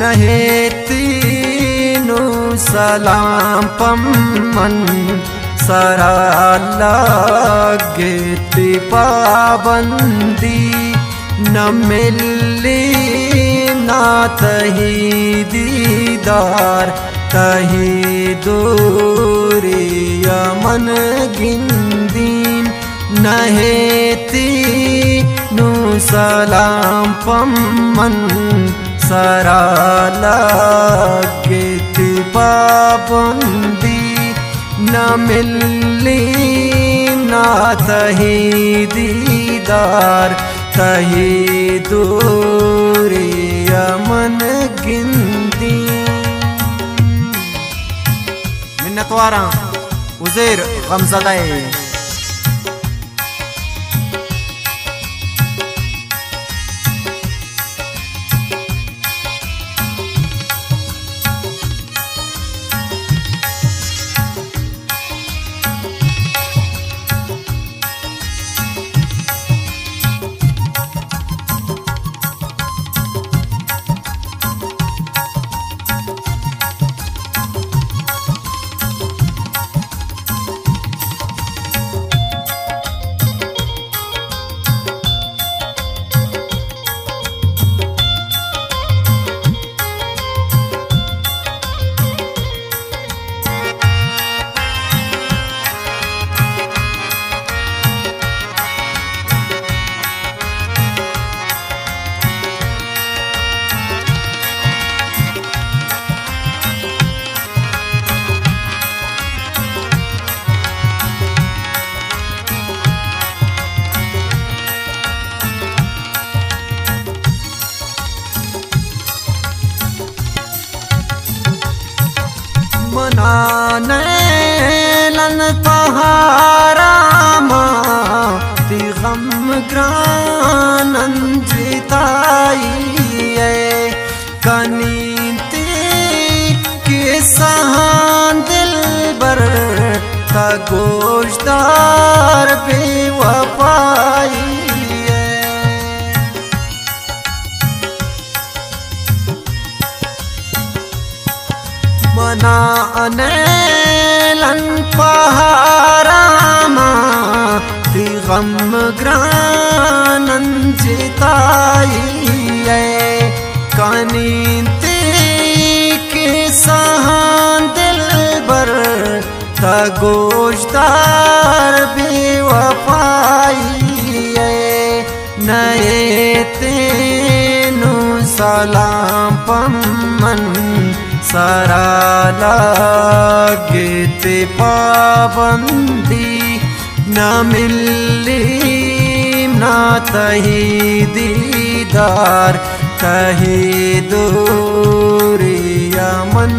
नहेतीनु सलाम पम्मन सरालागेति पाबंदी न मिली ना तही दीदार तही दूरी मन गिंदीन नहेती सलाम पम्मन सरालागेति पाबंदी न मिली ना तही दीदार, तही दूरी मन गिंदी मिन्नतवारा, उजेर, गमजदा पहारामा ती गम ग्रानन जिताई कनीती के सहान दिल बर का गोश्तार बेवफाई मना अनेलन ती गम ग्रानन जिताई कनीते के सहान दिल बर का गोश्तार बेवफाई नए तेनु सलाम पम्मन सरालागेते पाबंदी न मिली ना तही दीदार कही दूरिया मन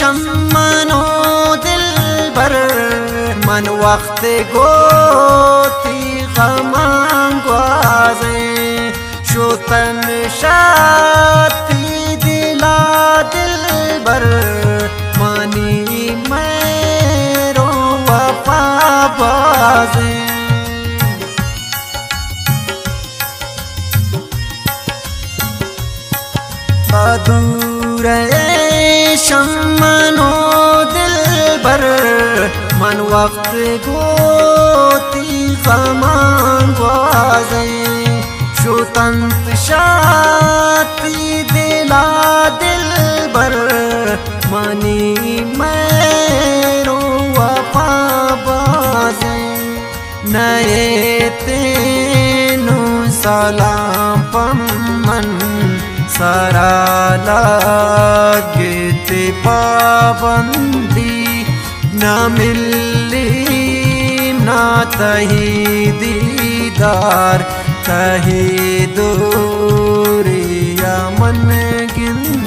शमनो दिल बर मन वक्त गोती गमांगवाजे शोतन शाती ادوره شمنو دل بر من وقت گوتی غمان گوازی شو تن شاتی دلا دل بر منی میرو وفا بازی نیتینو سلام پم सरा लगे पाबंदी न मिली न तही दीदार तही दूरिया मन गिंदी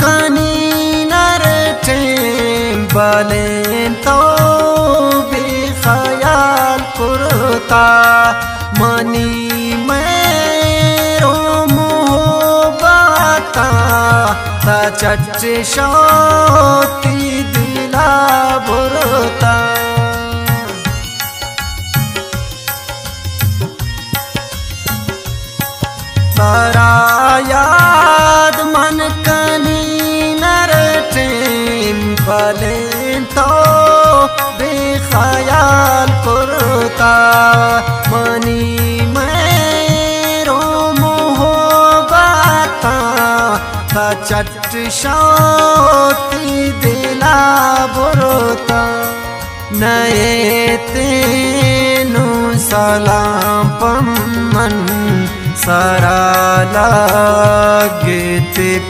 कनी नर बले तो कुरता मनी मेरो मोहबाता ता शौती मनी मेरो मोहबाता ता चट शौती दिला बुरता। नए तेनु सलाम पमन सरा लगे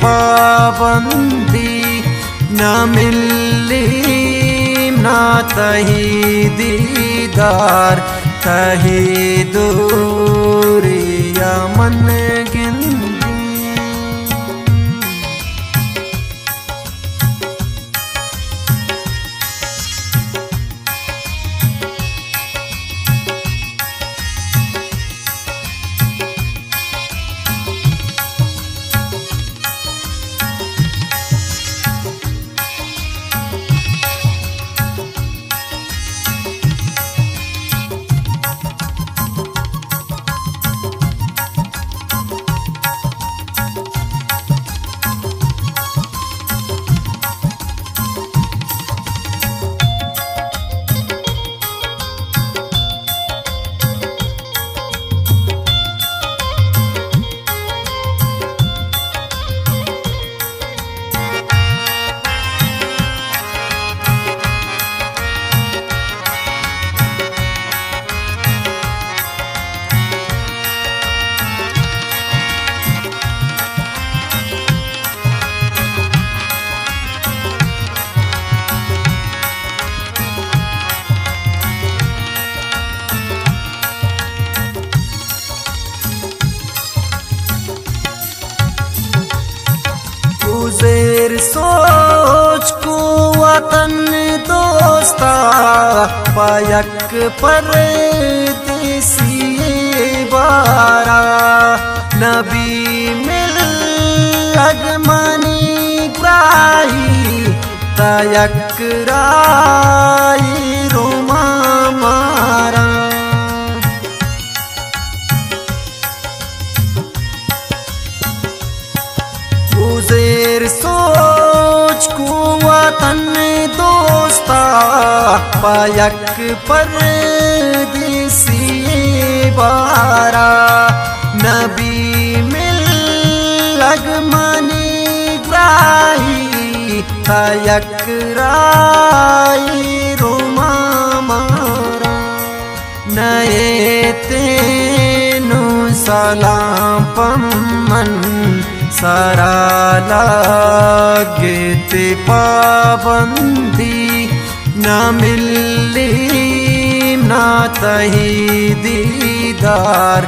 पाबंदी। न मिली न तही दीदार तही दूरिया मन सोच को वतन दोस्ता पायक पर देसी बारा। नबी मिल अगमनी ग्राही तयक राई पायक पर बारा नबी मिल लगमनी ग्राही पायक राई रोमा मारा। नए तेनु लागे पाबंदी न मिली ना तही दीदार